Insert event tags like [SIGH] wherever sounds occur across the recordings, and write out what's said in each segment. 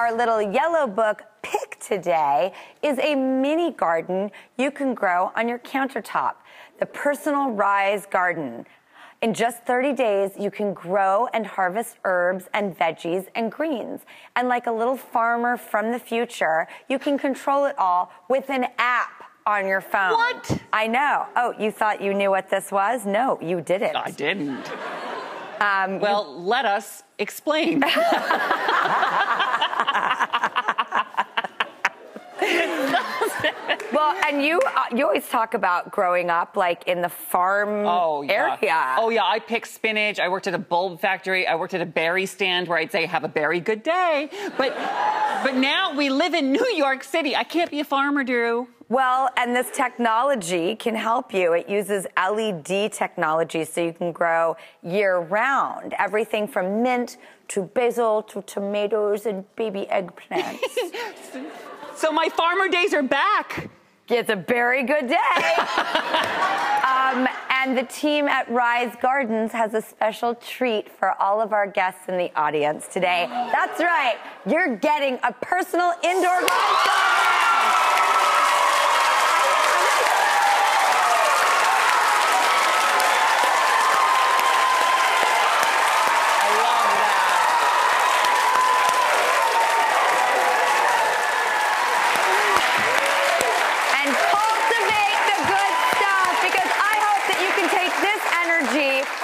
our little yellow book pick today is a mini garden you can grow on your countertop. The Personal Rise Garden. In just 30 days, you can grow and harvest herbs and veggies and greens. And like a little farmer from the future, you can control it all with an app on your phone. What? I know. Oh, you thought you knew what this was? No, you didn't. I didn't. Um, well, you... let us explain. [LAUGHS] [LAUGHS] well, and you uh, you always talk about growing up like in the farm oh, yeah. area. Oh yeah, I picked spinach. I worked at a bulb factory. I worked at a berry stand where I'd say have a berry good day. But but now we live in New York City. I can't be a farmer, Drew. Well, and this technology can help you. It uses LED technology so you can grow year round. Everything from mint to basil to tomatoes and baby eggplants. [LAUGHS] so my farmer days are back. It's a very good day. [LAUGHS] um, and the team at Rise Gardens has a special treat for all of our guests in the audience today. That's right, you're getting a personal indoor garden.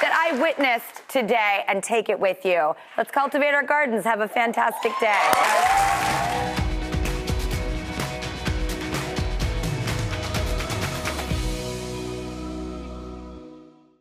that I witnessed today and take it with you. Let's cultivate our gardens. Have a fantastic day.